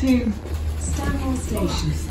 to Stanmore Station.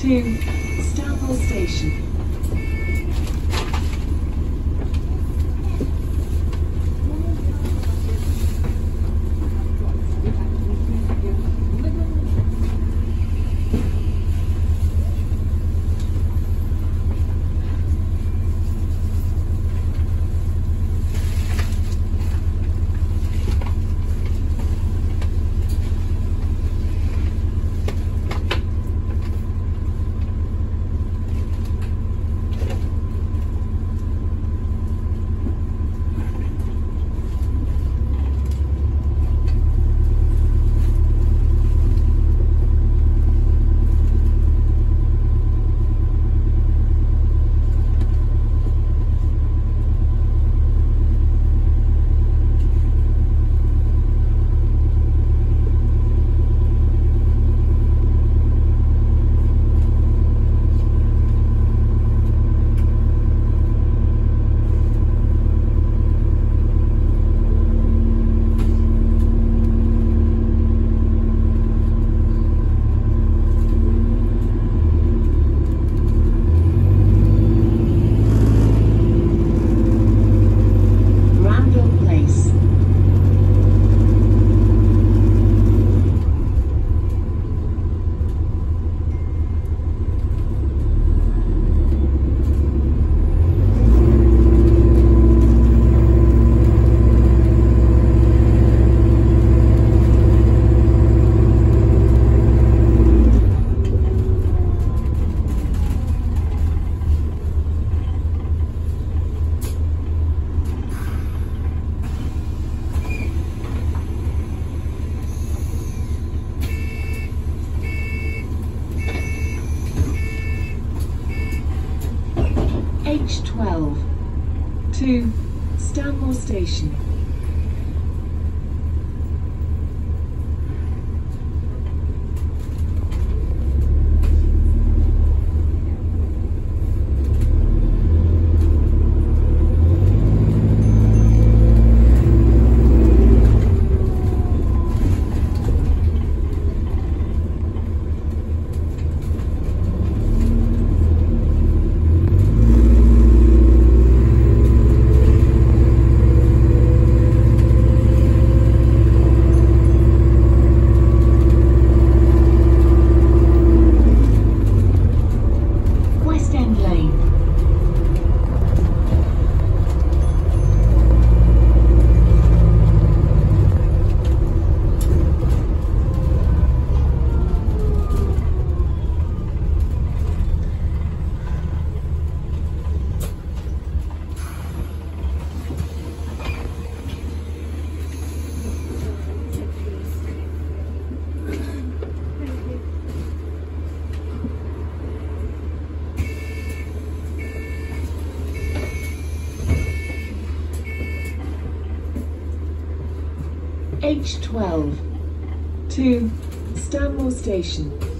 to Stample Station. H12 to Stanmore Station. H12 to Stanmore Station.